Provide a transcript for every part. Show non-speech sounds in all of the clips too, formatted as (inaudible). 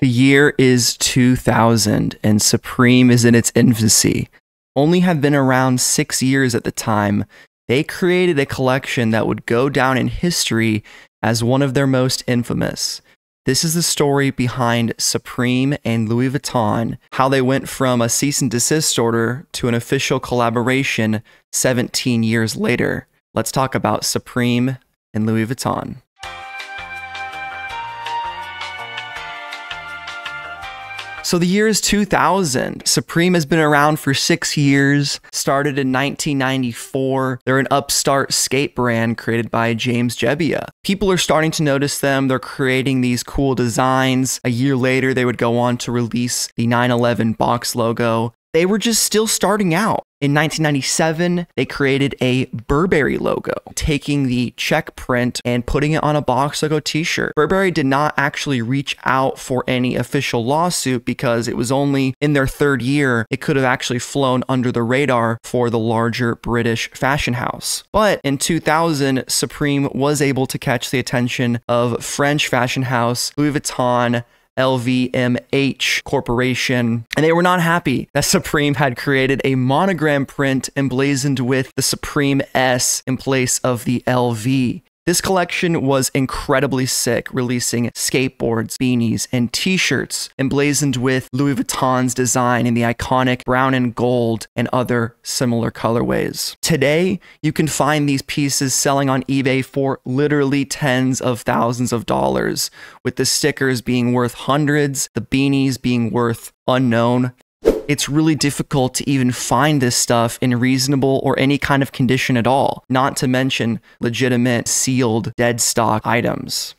The year is 2000 and Supreme is in its infancy. Only have been around six years at the time, they created a collection that would go down in history as one of their most infamous. This is the story behind Supreme and Louis Vuitton, how they went from a cease and desist order to an official collaboration 17 years later. Let's talk about Supreme and Louis Vuitton. So the year is 2000. Supreme has been around for six years, started in 1994. They're an upstart skate brand created by James Jebbia. People are starting to notice them. They're creating these cool designs. A year later, they would go on to release the 911 box logo. They were just still starting out. In 1997, they created a Burberry logo, taking the check print and putting it on a box logo t shirt. Burberry did not actually reach out for any official lawsuit because it was only in their third year it could have actually flown under the radar for the larger British fashion house. But in 2000, Supreme was able to catch the attention of French fashion house Louis Vuitton LVMH Corporation, and they were not happy that Supreme had created a monogram print emblazoned with the Supreme S in place of the LV. This collection was incredibly sick, releasing skateboards, beanies, and t shirts emblazoned with Louis Vuitton's design in the iconic brown and gold and other similar colorways. Today, you can find these pieces selling on eBay for literally tens of thousands of dollars, with the stickers being worth hundreds, the beanies being worth unknown it's really difficult to even find this stuff in reasonable or any kind of condition at all, not to mention legitimate sealed dead stock items.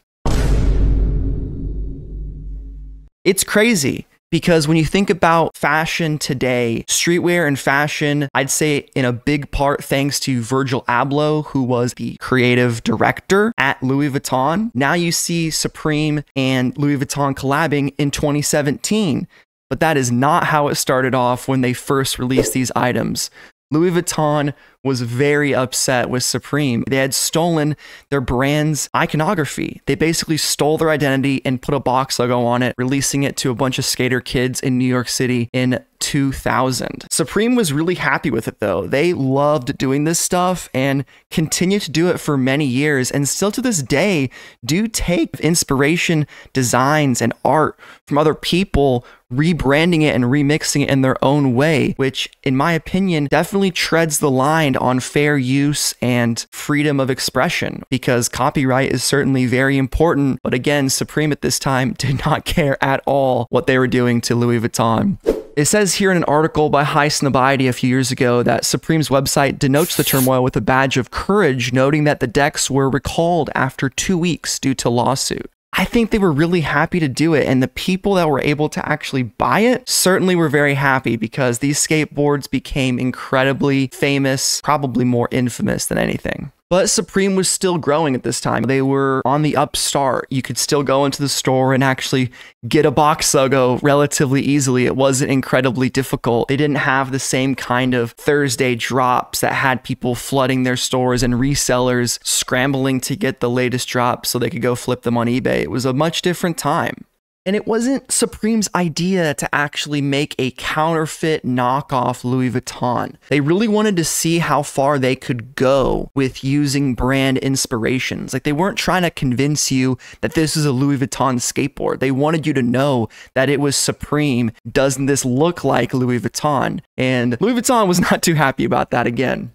It's crazy because when you think about fashion today, streetwear and fashion, I'd say in a big part thanks to Virgil Abloh, who was the creative director at Louis Vuitton. Now you see Supreme and Louis Vuitton collabing in 2017. But that is not how it started off when they first released these items. Louis Vuitton was very upset with Supreme. They had stolen their brand's iconography. They basically stole their identity and put a box logo on it, releasing it to a bunch of skater kids in New York City in 2000. Supreme was really happy with it though. They loved doing this stuff and continue to do it for many years and still to this day do take inspiration, designs, and art from other people, rebranding it and remixing it in their own way, which, in my opinion, definitely treads the line on fair use and freedom of expression because copyright is certainly very important. But again, Supreme at this time (laughs) did not care at all what they were doing to Louis Vuitton. It says here in an article by Highsnobiety a few years ago that Supreme's website denotes the turmoil with a badge of courage, noting that the decks were recalled after two weeks due to lawsuit. I think they were really happy to do it, and the people that were able to actually buy it certainly were very happy because these skateboards became incredibly famous, probably more infamous than anything. But Supreme was still growing at this time. They were on the upstart. You could still go into the store and actually get a box logo relatively easily. It wasn't incredibly difficult. They didn't have the same kind of Thursday drops that had people flooding their stores and resellers scrambling to get the latest drops so they could go flip them on eBay. It was a much different time. And it wasn't Supreme's idea to actually make a counterfeit knockoff Louis Vuitton. They really wanted to see how far they could go with using brand inspirations. Like they weren't trying to convince you that this is a Louis Vuitton skateboard. They wanted you to know that it was Supreme. Doesn't this look like Louis Vuitton? And Louis Vuitton was (laughs) not too happy about that again.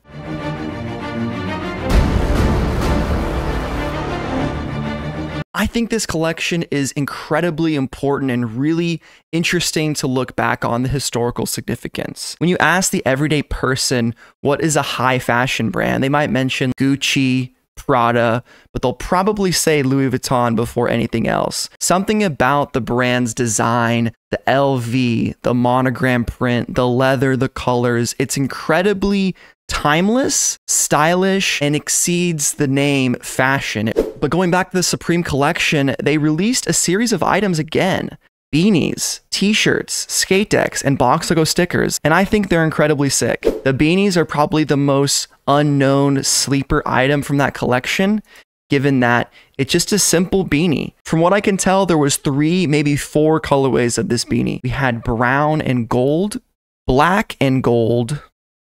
I think this collection is incredibly important and really interesting to look back on the historical significance. When you ask the everyday person what is a high fashion brand, they might mention Gucci, Prada, but they'll probably say Louis Vuitton before anything else. Something about the brand's design, the LV, the monogram print, the leather, the colors, it's incredibly timeless, stylish, and exceeds the name fashion. But going back to the Supreme Collection, they released a series of items again beanies, t shirts, skate decks, and box logo stickers, and I think they're incredibly sick. The beanies are probably the most unknown sleeper item from that collection. given that it's just a simple beanie. From what I can tell, there was three, maybe four colorways of this beanie. We had brown and gold, black and gold,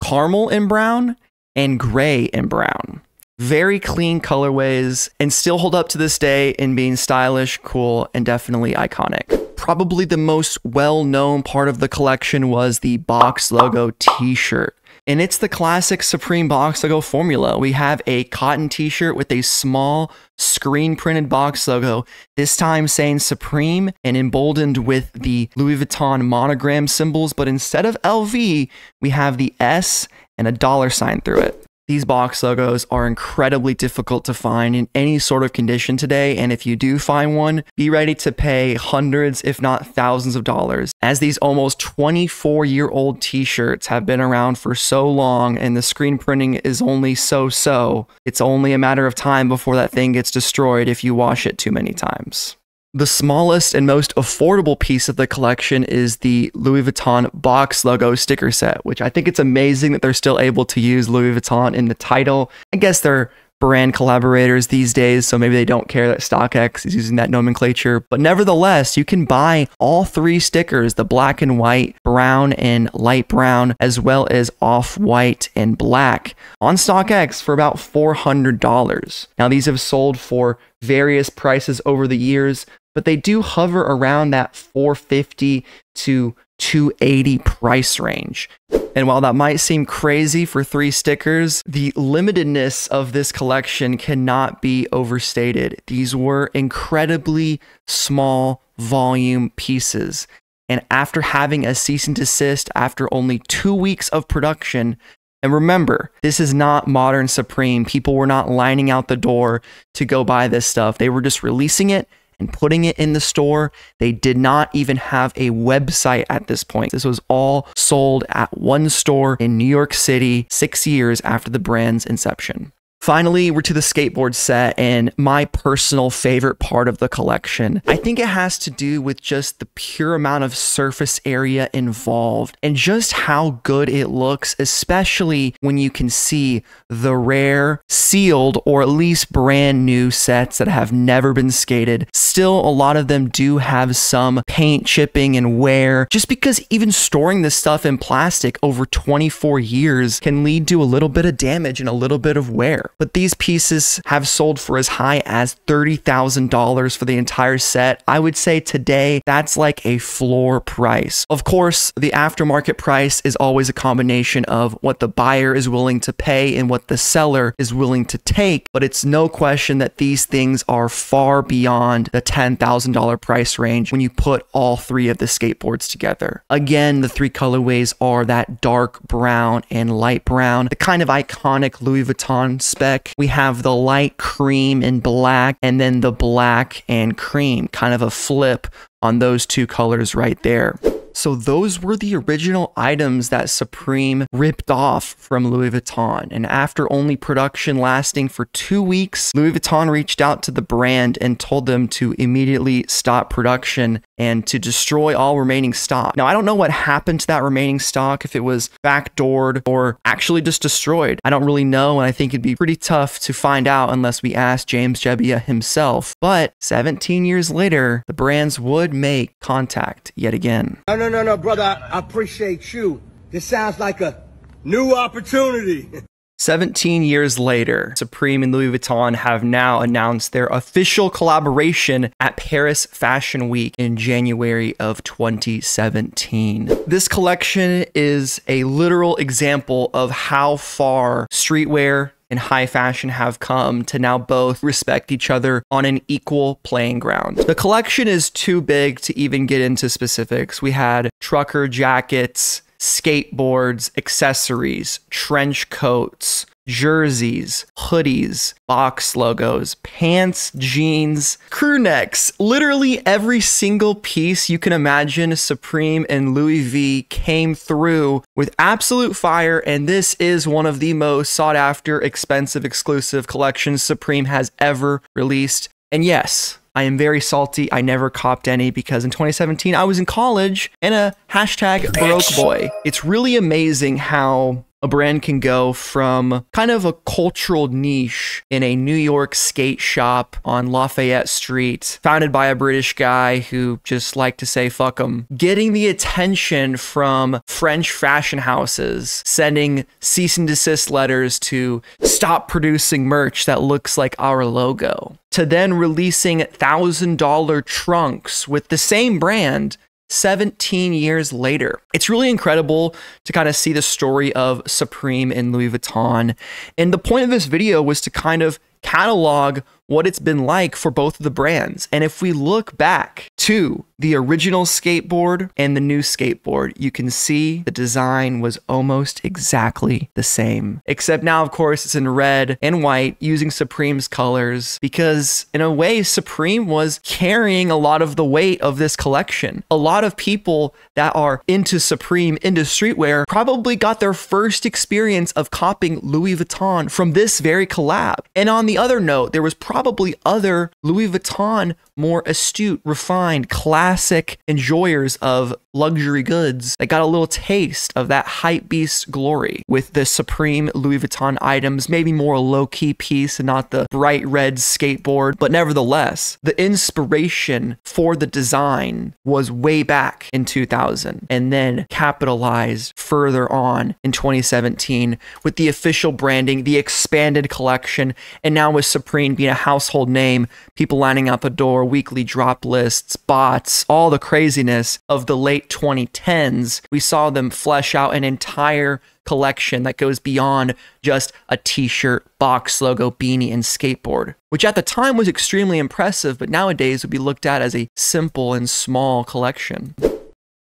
caramel and brown, and gray and brown. Very clean colorways and still hold up to this day in being stylish, cool, and definitely iconic. Probably the most well known part of the collection was the box logo t shirt. And it's the classic Supreme box logo formula. We have a cotton t shirt with a small screen printed box logo, this time saying Supreme and emboldened with the Louis Vuitton monogram symbols. But instead of LV, we have the S and a dollar sign through it. These box logos are incredibly difficult to find in any sort of condition today, and if you do find one, be ready to pay hundreds, if not thousands of dollars, as these almost 24 year old t shirts have been around for so long and the screen printing is only so so. It's only a matter of time before that thing gets destroyed if you wash it too many times. The smallest and most affordable piece of the collection is the Louis Vuitton box logo sticker set, which I think it's amazing that they're still able to use Louis Vuitton in the title. I guess they're brand collaborators these days, so maybe they don't care that StockX is using that nomenclature. But nevertheless, you can buy all three stickers the black and white, brown and light brown, as well as off white and black on StockX for about $400. Now, these have sold for various prices over the years, but they do hover around that 450 to 280 price range. And while that might seem crazy for three stickers, the limitedness of this collection cannot be overstated. These were incredibly small volume pieces. And after having a cease and desist after only two weeks of production, and remember, this is not modern Supreme. People were not lining out the door to go buy this stuff. They were just releasing it and putting it in the store. They did not even have a website at this point. This was all sold at one store in New York City six years after the brand's inception. Finally, we're to the skateboard set and my personal favorite part of the collection. I think it has to do with just the pure amount of surface area involved and just how good it looks, especially when you can see the rare, sealed, or at least brand new sets that have never been skated. Still, a lot of them do have some paint chipping and wear, just because even storing this stuff in plastic over 24 years can lead to a little bit of damage and a little bit of wear but these pieces have sold for as high as $30,000 for the entire set. I would say today that's like a floor price. Of course, the aftermarket price is always a combination of what the buyer is willing to pay and what the seller is willing to take, but it's no question that these things are far beyond the $10,000 price range when you put all three of the skateboards together. Again, the three colorways are that dark brown and light brown, the kind of iconic Louis Vuitton spec. We have the light cream and black, and then the black and cream, kind of a flip on those two colors right there. So those were the original items that Supreme ripped off from Louis Vuitton. And after only production lasting for two weeks, Louis Vuitton reached out to the brand and told them to immediately stop production and to destroy all remaining stock. Now, I don't know what happened to that remaining stock, if it was backdoored or actually just destroyed. I don't really know, and I think it'd be pretty tough to find out unless we ask James Jebbia himself. But 17 years later, the brands would make contact yet again. No, no, no, no, no, brother. I appreciate you. This sounds like a new opportunity. (laughs) 17 years later, Supreme and Louis Vuitton have now announced their official collaboration at Paris Fashion Week in January of 2017. This collection is a literal example of how far streetwear and high fashion have come to now both respect each other on an equal playing ground. The collection is too big to even get into specifics. We had trucker jackets, skateboards, accessories, trench coats, jerseys, hoodies, box logos, pants, jeans, crew necks. Literally every single piece you can imagine Supreme and Louis V came through with absolute fire, and this is one of the most sought after, expensive, exclusive collections Supreme has ever released. And yes, I am very salty. I never copped any because in 2017 I was in college and a hashtag broke boy. It's really amazing how a brand can go from kind of a cultural niche in a New York skate shop on Lafayette Street, founded by a British guy who just liked to say fuck them, getting the attention from French fashion houses, sending cease and desist letters to stop producing merch that looks like our logo, to then releasing $1,000 trunks with the same brand 17 years later. It's really incredible to kind of see the story of Supreme and Louis Vuitton. And the point of this video was to kind of catalog what it's been like for both of the brands. And if we look back to the original skateboard and the new skateboard, you can see the design was almost exactly the same. Except now, of course, it's in red and white using Supreme's colors because, in a way, Supreme was carrying a lot of the weight of this collection. A lot of people that are into Supreme, into streetwear, probably got their first experience of copying Louis Vuitton from this very collab. And on the other note, there was probably other Louis Vuitton more astute, refined, classic enjoyers of luxury goods that got a little taste of that hype beast glory with the supreme Louis Vuitton items, maybe more a low key piece and not the bright red skateboard. But nevertheless, the inspiration for the design was way back in 2000 and then capitalized further on in 2017 with the official branding, the expanded collection, and now with Supreme being a household name, people lining out the door, weekly drop lists, bots, all the craziness of the late 2010s. We saw them flesh out an entire collection that goes beyond just a t shirt, box logo, beanie, and skateboard, which at the time was extremely impressive, but nowadays would be looked at as a simple and small collection.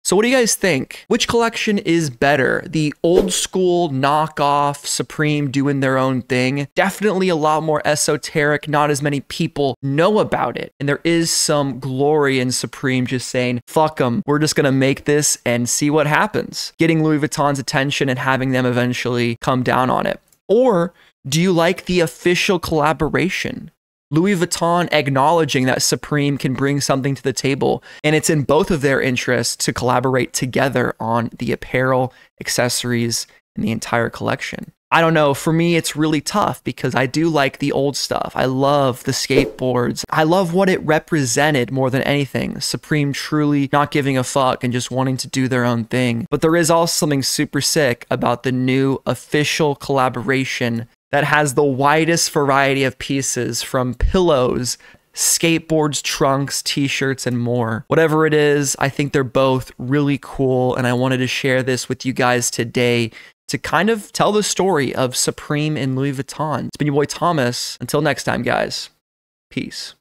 So, what do you guys think? Which collection is better? The old school knockoff Supreme doing their own thing? Definitely a lot more esoteric. Not as many people know about it. And there is some glory in Supreme just saying, fuck them. We're just going to make this and see what happens. Getting Louis Vuitton's attention and having them eventually come down on it. Or do you like the official collaboration? Louis Vuitton acknowledging that Supreme can bring something to the table. And it's in both of their interests to collaborate together on the apparel, accessories, and the entire collection. I don't know. For me, it's really tough because I do like the old stuff. I love the skateboards. I love what it represented more than anything. Supreme truly not giving a fuck and just wanting to do their own thing. But there is also something super sick about the new official collaboration that has the widest variety of pieces from pillows skateboards, trunks, t shirts, and more. Whatever it is, I think they're both really cool. And I wanted to share this with you guys today to kind of tell the story of Supreme and Louis Vuitton. It's been your boy Thomas. Until next time, guys, peace.